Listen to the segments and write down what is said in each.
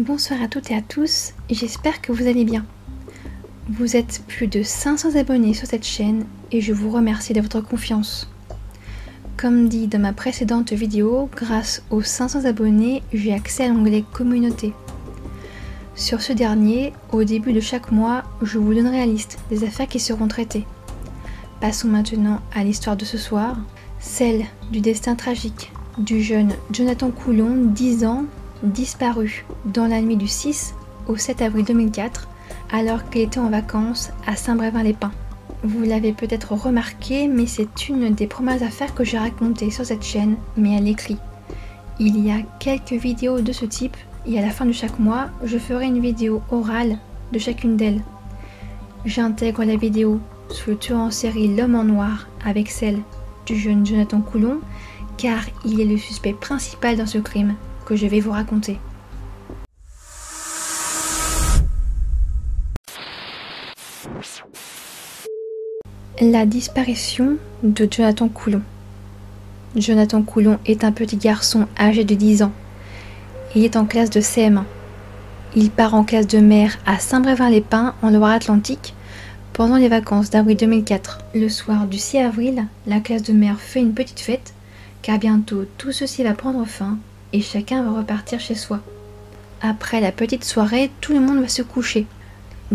Bonsoir à toutes et à tous, j'espère que vous allez bien. Vous êtes plus de 500 abonnés sur cette chaîne et je vous remercie de votre confiance. Comme dit dans ma précédente vidéo, grâce aux 500 abonnés, j'ai accès à l'onglet communauté. Sur ce dernier, au début de chaque mois, je vous donnerai la liste des affaires qui seront traitées. Passons maintenant à l'histoire de ce soir, celle du destin tragique du jeune Jonathan Coulon, 10 ans, disparu dans la nuit du 6 au 7 avril 2004 alors qu'il était en vacances à Saint-Brévin-les-Pins. Vous l'avez peut-être remarqué, mais c'est une des premières affaires que j'ai racontées sur cette chaîne, mais à l'écrit. Il y a quelques vidéos de ce type, et à la fin de chaque mois, je ferai une vidéo orale de chacune d'elles. J'intègre la vidéo sous le tueur en série L'homme en noir avec celle du jeune Jonathan Coulon, car il est le suspect principal dans ce crime que je vais vous raconter. La disparition de Jonathan Coulon. Jonathan Coulon est un petit garçon âgé de 10 ans. Il est en classe de CM1. Il part en classe de mer à Saint-Brévin-les-Pins en Loire-Atlantique pendant les vacances d'avril 2004. Le soir du 6 avril, la classe de mer fait une petite fête car bientôt tout ceci va prendre fin et chacun va repartir chez soi. Après la petite soirée, tout le monde va se coucher.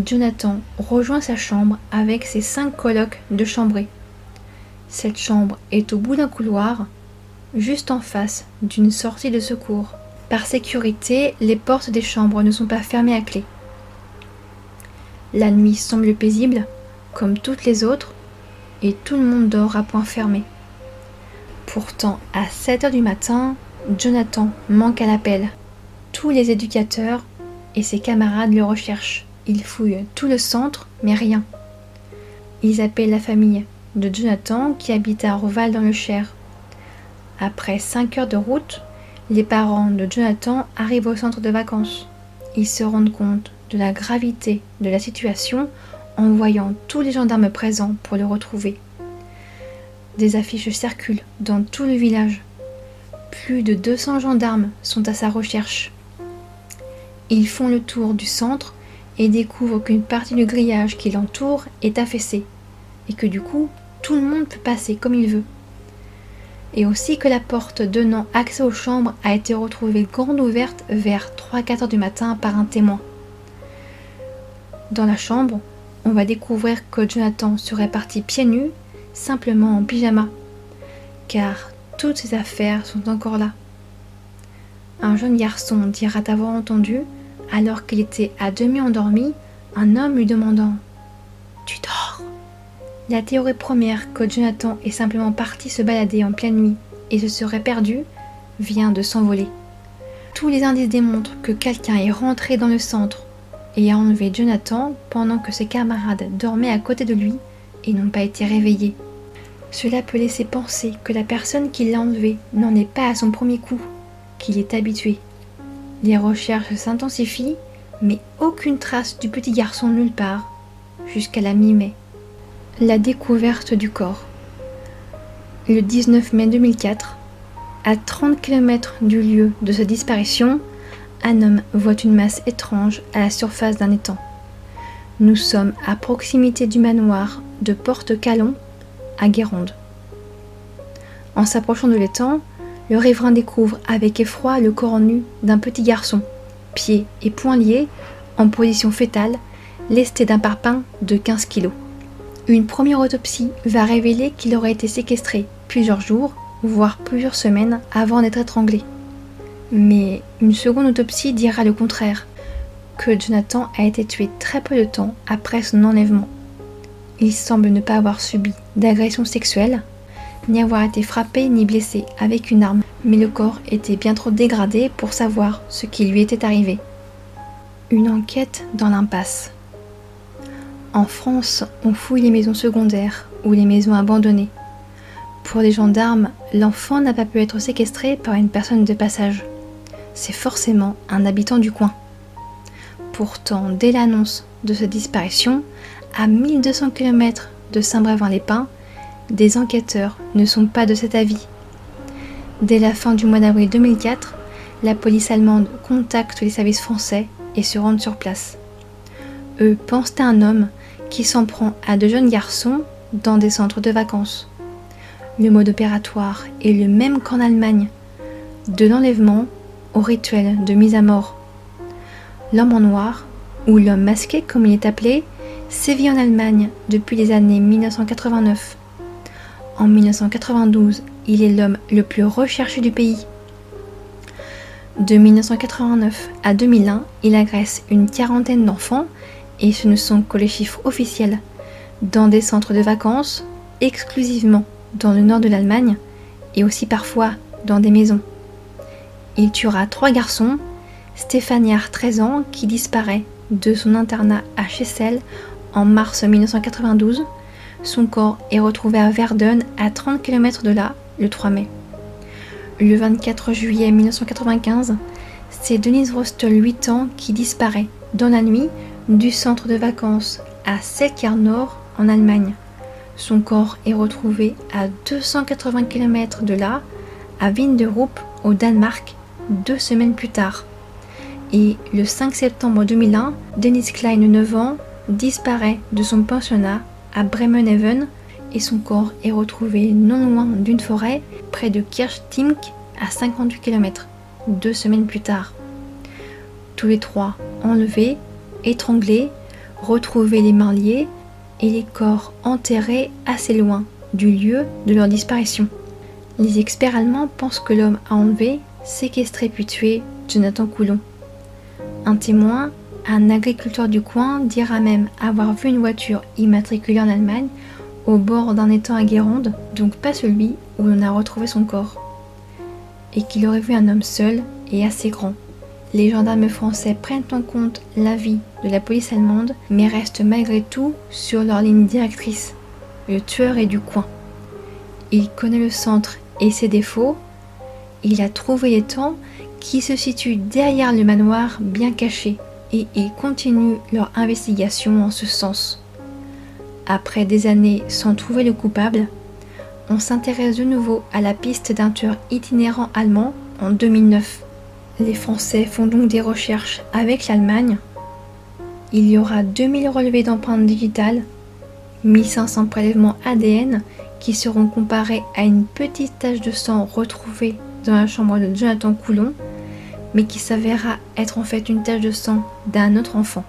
Jonathan rejoint sa chambre avec ses cinq colocs de chambrée. Cette chambre est au bout d'un couloir, juste en face d'une sortie de secours. Par sécurité, les portes des chambres ne sont pas fermées à clé. La nuit semble paisible, comme toutes les autres, et tout le monde dort à point fermé. Pourtant, à 7 heures du matin, Jonathan manque à l'appel. Tous les éducateurs et ses camarades le recherchent. Ils fouillent tout le centre, mais rien. Ils appellent la famille de Jonathan qui habite à Roval dans le Cher. Après cinq heures de route, les parents de Jonathan arrivent au centre de vacances. Ils se rendent compte de la gravité de la situation en voyant tous les gendarmes présents pour le retrouver. Des affiches circulent dans tout le village. Plus de 200 gendarmes sont à sa recherche. Ils font le tour du centre et découvre qu'une partie du grillage qui l'entoure est affaissée, et que du coup, tout le monde peut passer comme il veut. Et aussi que la porte donnant accès aux chambres a été retrouvée grande ouverte vers 3-4 heures du matin par un témoin. Dans la chambre, on va découvrir que Jonathan serait parti pieds nus, simplement en pyjama, car toutes ses affaires sont encore là. Un jeune garçon dira avoir entendu alors qu'il était à demi endormi, un homme lui demandant Tu dors? La théorie première que Jonathan est simplement parti se balader en pleine nuit et se serait perdu vient de s'envoler. Tous les indices démontrent que quelqu'un est rentré dans le centre et a enlevé Jonathan pendant que ses camarades dormaient à côté de lui et n'ont pas été réveillés. Cela peut laisser penser que la personne qui l'a enlevé n'en est pas à son premier coup, qu'il est habitué les recherches s'intensifient, mais aucune trace du petit garçon nulle part, jusqu'à la mi-mai. La découverte du corps. Le 19 mai 2004, à 30 km du lieu de sa disparition, un homme voit une masse étrange à la surface d'un étang. Nous sommes à proximité du manoir de Porte-Calon, à Guérande. En s'approchant de l'étang, le riverain découvre avec effroi le corps nu d'un petit garçon, pieds et poings liés, en position fétale, lesté d'un parpaing de 15 kilos. Une première autopsie va révéler qu'il aurait été séquestré plusieurs jours, voire plusieurs semaines avant d'être étranglé. Mais une seconde autopsie dira le contraire, que Jonathan a été tué très peu de temps après son enlèvement. Il semble ne pas avoir subi d'agression sexuelle, ni avoir été frappé ni blessé avec une arme, mais le corps était bien trop dégradé pour savoir ce qui lui était arrivé. Une enquête dans l'impasse. En France, on fouille les maisons secondaires ou les maisons abandonnées. Pour les gendarmes, l'enfant n'a pas pu être séquestré par une personne de passage. C'est forcément un habitant du coin. Pourtant, dès l'annonce de sa disparition, à 1200 km de Saint-Brévin-les-Pins, des enquêteurs ne sont pas de cet avis. Dès la fin du mois d'avril 2004, la police allemande contacte les services français et se rend sur place. Eux pensent à un homme qui s'en prend à de jeunes garçons dans des centres de vacances. Le mode opératoire est le même qu'en Allemagne, de l'enlèvement au rituel de mise à mort. L'homme en noir, ou l'homme masqué comme il est appelé, sévit en Allemagne depuis les années 1989. En 1992, il est l'homme le plus recherché du pays. De 1989 à 2001, il agresse une quarantaine d'enfants, et ce ne sont que les chiffres officiels, dans des centres de vacances, exclusivement dans le nord de l'Allemagne, et aussi parfois dans des maisons. Il tuera trois garçons, Stéphaniard 13 ans qui disparaît de son internat à Chessel en mars 1992. Son corps est retrouvé à Verdun à 30 km de là le 3 mai. Le 24 juillet 1995, c'est Denise Rostel, 8 ans, qui disparaît dans la nuit du centre de vacances à Selkirch Nord en Allemagne. Son corps est retrouvé à 280 km de là, à Winderup au Danemark, deux semaines plus tard. Et le 5 septembre 2001, Denise Klein, 9 ans, disparaît de son pensionnat à Bremenhaven et son corps est retrouvé non loin d'une forêt près de Kirchtimk à 58 km, deux semaines plus tard. Tous les trois enlevés, étranglés, retrouvés les mains liées et les corps enterrés assez loin du lieu de leur disparition. Les experts allemands pensent que l'homme a enlevé, séquestré puis tué Jonathan Coulon. Un témoin, un agriculteur du coin, dira même avoir vu une voiture immatriculée en Allemagne au bord d'un étang à Guérande, donc pas celui où l'on a retrouvé son corps, et qu'il aurait vu un homme seul et assez grand. Les gendarmes français prennent en compte l'avis de la police allemande, mais restent malgré tout sur leur ligne directrice. Le tueur est du coin. Il connaît le centre et ses défauts. Il a trouvé l'étang qui se situe derrière le manoir bien caché et ils continuent leur investigation en ce sens. Après des années sans trouver le coupable, on s'intéresse de nouveau à la piste d'un tueur itinérant allemand en 2009. Les Français font donc des recherches avec l'Allemagne. Il y aura 2000 relevés d'empreintes digitales, 1500 prélèvements ADN qui seront comparés à une petite tache de sang retrouvée dans la chambre de Jonathan Coulon, mais qui s'avérera être en fait une tache de sang d'un autre enfant.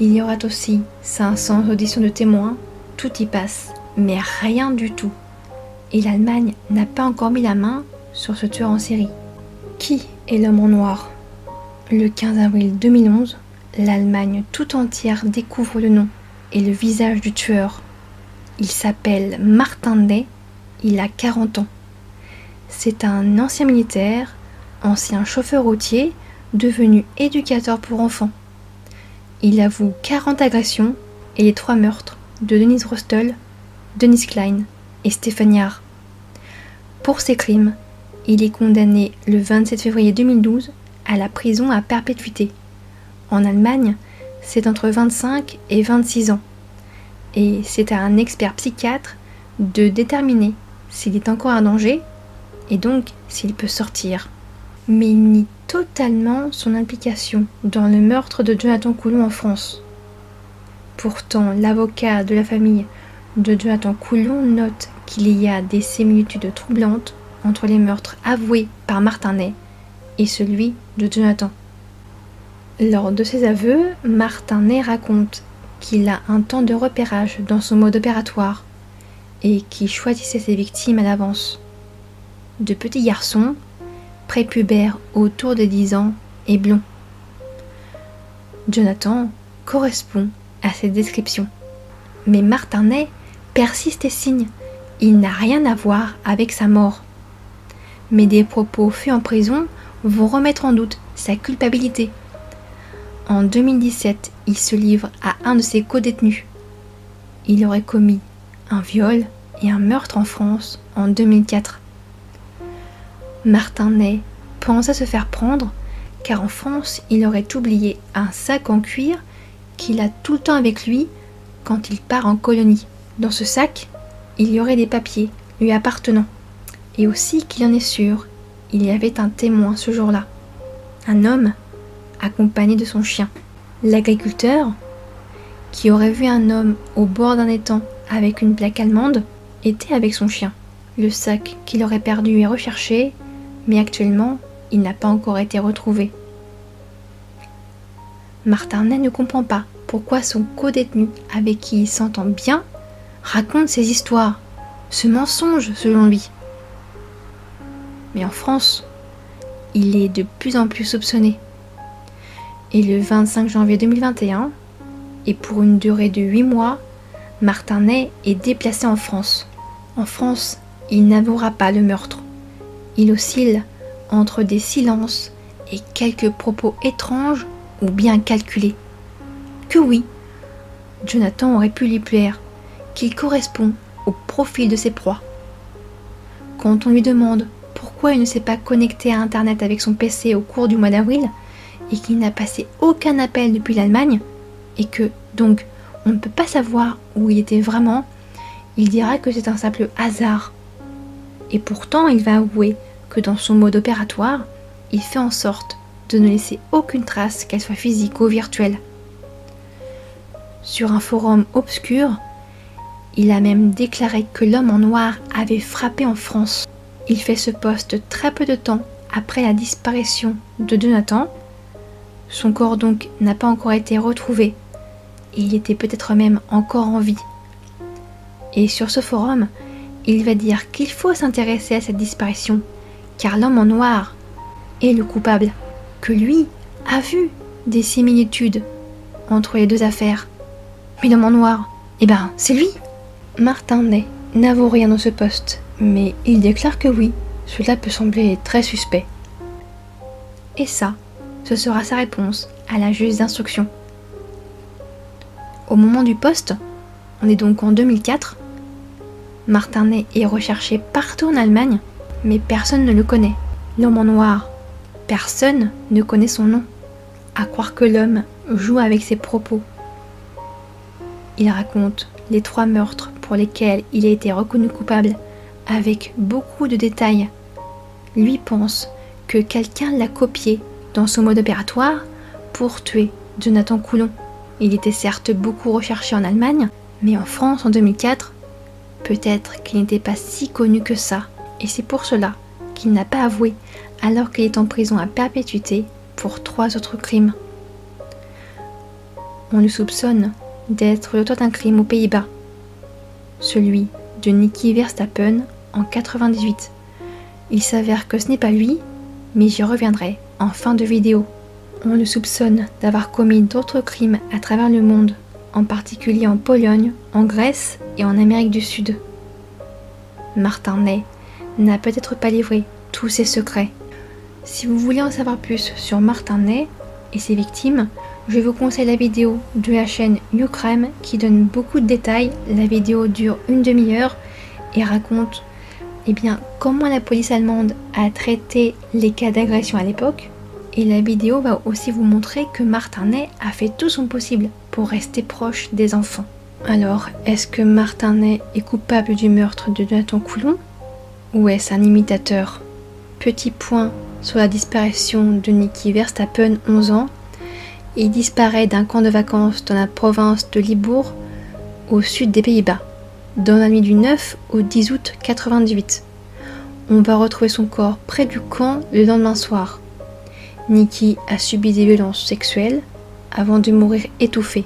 Il y aura aussi 500 auditions de témoins, tout y passe, mais rien du tout. Et l'Allemagne n'a pas encore mis la main sur ce tueur en série. Qui est l'homme en noir? Le 15 avril 2011, l'Allemagne tout entière découvre le nom et le visage du tueur. Il s'appelle Martin Day, il a 40 ans. C'est un ancien militaire, ancien chauffeur routier, devenu éducateur pour enfants. Il avoue 40 agressions et les trois meurtres de Denise Rostel, Denise Klein et Stéphaniard. Pour ces crimes, il est condamné le 27 février 2012 à la prison à perpétuité. En Allemagne, c'est entre 25 et 26 ans. Et c'est à un expert psychiatre de déterminer s'il est encore un danger et donc s'il peut sortir. Mais il nie totalement son implication dans le meurtre de Jonathan Coulon en France. Pourtant, l'avocat de la famille de Jonathan Coulon note qu'il y a des similitudes troublantes entre les meurtres avoués par Martinet et celui de Jonathan. Lors de ses aveux, Martinet raconte qu'il a un temps de repérage dans son mode opératoire et qu'il choisissait ses victimes à l'avance. De petits garçons, prépubère autour de 10 ans et blond. Jonathan correspond à cette description. Mais Martinet persiste et signe. Il n'a rien à voir avec sa mort. Mais des propos faits en prison vont remettre en doute sa culpabilité. En 2017, il se livre à un de ses co-détenus. Il aurait commis un viol et un meurtre en France en 2004. Martin Ney pense à se faire prendre car en France il aurait oublié un sac en cuir qu'il a tout le temps avec lui quand il part en colonie. Dans ce sac, il y aurait des papiers lui appartenant et aussi qu'il en est sûr, il y avait un témoin ce jour-là. Un homme accompagné de son chien. L'agriculteur, qui aurait vu un homme au bord d'un étang avec une plaque allemande, était avec son chien. Le sac qu'il aurait perdu est recherché, mais actuellement, il n'a pas encore été retrouvé. Martin Ney ne comprend pas pourquoi son co-détenu, avec qui il s'entend bien, raconte ces histoires, ce mensonge selon lui. Mais en France, il est de plus en plus soupçonné. Et le 25 janvier 2021, et pour une durée de 8 mois, Martin Ney est déplacé en France. En France, il n'avouera pas le meurtre. Il oscille entre des silences et quelques propos étranges ou bien calculés. Que oui, Jonathan aurait pu lui plaire, qu'il correspond au profil de ses proies. Quand on lui demande pourquoi il ne s'est pas connecté à Internet avec son PC au cours du mois d'avril et qu'il n'a passé aucun appel depuis l'Allemagne, et que, donc, on ne peut pas savoir où il était vraiment, il dira que c'est un simple hasard. Et pourtant, il va avouer que dans son mode opératoire, il fait en sorte de ne laisser aucune trace, qu'elle soit physique ou virtuelle. Sur un forum obscur, il a même déclaré que l'homme en noir avait frappé en France. Il fait ce poste très peu de temps après la disparition de Jonathan. Son corps donc n'a pas encore été retrouvé. Il était peut-être même encore en vie. Et sur ce forum, il va dire qu'il faut s'intéresser à cette disparition, car l'homme en noir est le coupable, que lui a vu des similitudes entre les deux affaires. Mais l'homme en noir, eh ben, c'est lui Martin Ney n'avoue rien dans ce poste, mais il déclare que oui, cela peut sembler très suspect. Et ça, ce sera sa réponse à la juge d'instruction. Au moment du poste, on est donc en 2004, Martin Ney est recherché partout en Allemagne, mais personne ne le connaît. L'homme en noir, personne ne connaît son nom. À croire que l'homme joue avec ses propos. Il raconte les trois meurtres pour lesquels il a été reconnu coupable avec beaucoup de détails. Lui pense que quelqu'un l'a copié dans son mode opératoire pour tuer Jonathan Coulon. Il était certes beaucoup recherché en Allemagne, mais en France en 2004, Peut-être qu'il n'était pas si connu que ça, et c'est pour cela qu'il n'a pas avoué alors qu'il est en prison à perpétuité pour trois autres crimes. On le soupçonne d'être l'auteur d'un crime aux Pays-Bas, celui de Nicky Verstappen en 98. Il s'avère que ce n'est pas lui, mais j'y reviendrai en fin de vidéo. On le soupçonne d'avoir commis d'autres crimes à travers le monde en particulier en Pologne, en Grèce et en Amérique du Sud. Martin Ney n'a peut-être pas livré tous ses secrets. Si vous voulez en savoir plus sur Martin Ney et ses victimes, je vous conseille la vidéo de la chaîne Ucrame qui donne beaucoup de détails. La vidéo dure une demi-heure et raconte eh comment la police allemande a traité les cas d'agression à l'époque. Et la vidéo va aussi vous montrer que Martin Ney a fait tout son possible pour rester proche des enfants. Alors, est-ce que Martin Ney est coupable du meurtre de Jonathan Coulon Ou est-ce un imitateur? Petit point sur la disparition de Nicky Verstappen, 11 ans. Il disparaît d'un camp de vacances dans la province de Libourg, au sud des Pays-Bas, dans la nuit du 9 au 10 août 98. On va retrouver son corps près du camp le lendemain soir. Nicky a subi des violences sexuelles, avant de mourir étouffé,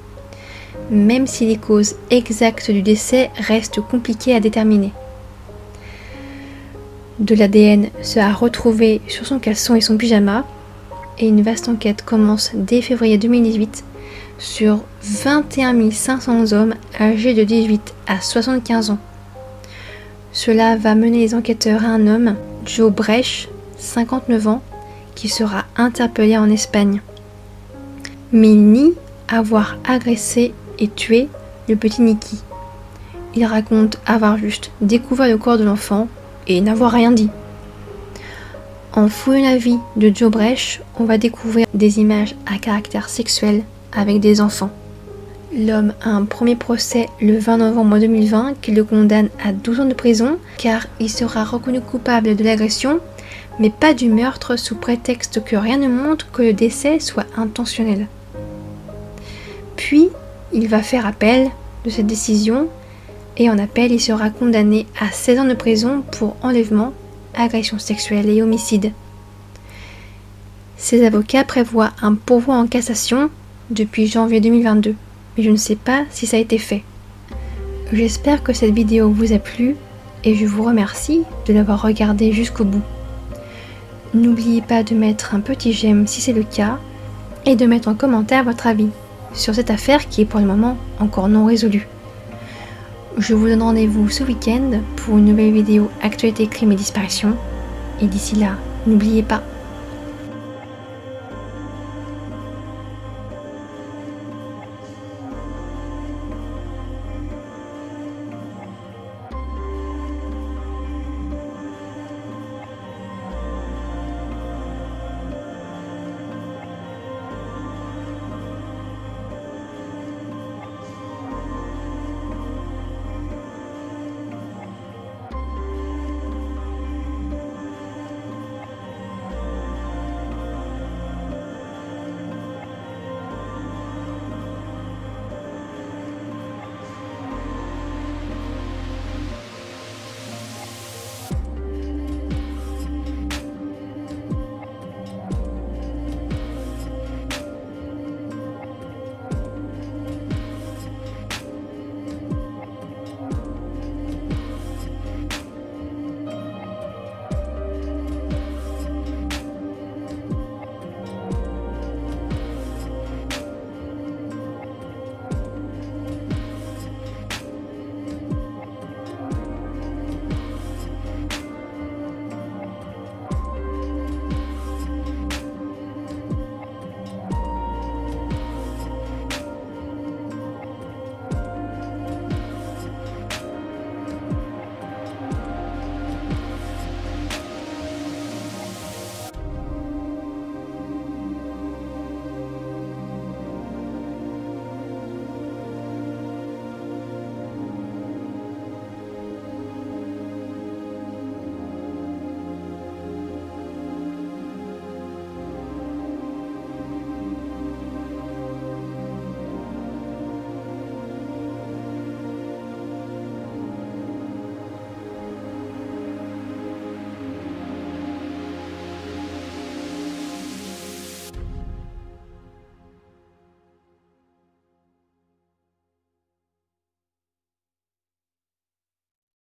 même si les causes exactes du décès restent compliquées à déterminer. De l'ADN sera retrouvé sur son caleçon et son pyjama, et une vaste enquête commence dès février 2018 sur 21 500 hommes âgés de 18 à 75 ans. Cela va mener les enquêteurs à un homme, Joe Brecht, 59 ans, qui sera interpellé en Espagne mais il nie avoir agressé et tué le petit Nicky. Il raconte avoir juste découvert le corps de l'enfant et n'avoir rien dit. En fouillant la vie de Joe on va découvrir des images à caractère sexuel avec des enfants. L'homme a un premier procès le 20 novembre 2020 qui le condamne à 12 ans de prison car il sera reconnu coupable de l'agression mais pas du meurtre sous prétexte que rien ne montre que le décès soit intentionnel. Puis, il va faire appel de cette décision et en appel, il sera condamné à 16 ans de prison pour enlèvement, agression sexuelle et homicide. Ses avocats prévoient un pourvoi en cassation depuis janvier 2022, mais je ne sais pas si ça a été fait. J'espère que cette vidéo vous a plu et je vous remercie de l'avoir regardée jusqu'au bout. N'oubliez pas de mettre un petit j'aime si c'est le cas et de mettre en commentaire votre avis sur cette affaire qui est pour le moment encore non résolue. Je vous donne rendez-vous ce week-end pour une nouvelle vidéo Actualité, crime et disparition. Et d'ici là, n'oubliez pas,